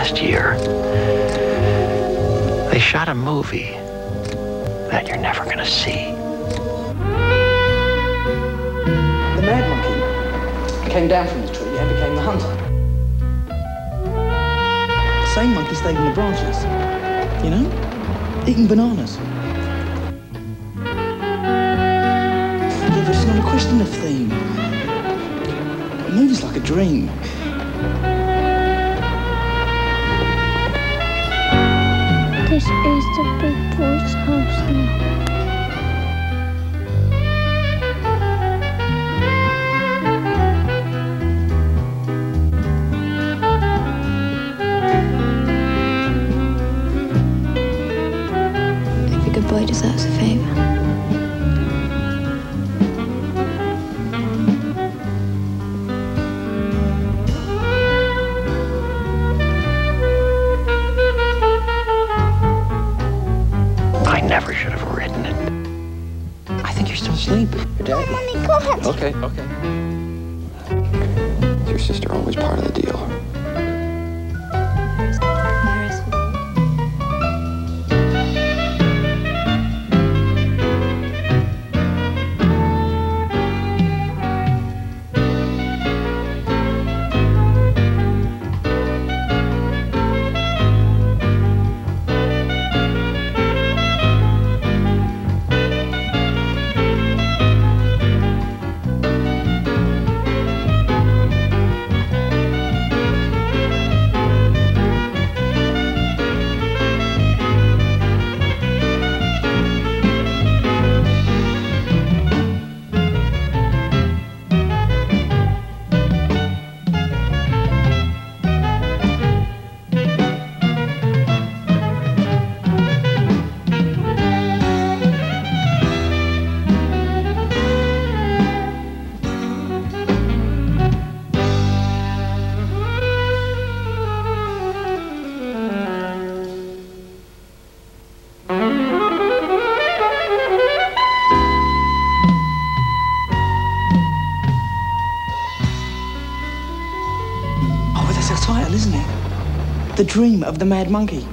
last year, they shot a movie that you're never going to see. The mad monkey came down from the tree and became the hunter. The same monkey stayed in the branches, you know, eating bananas. Yeah, but it's not a question of theme. A movie's like a dream. The big boy's house now. Boy deserves a still asleep. Your daddy. God! Okay, okay. Is your sister always part of the deal? Title, isn't it? The Dream of the Mad Monkey.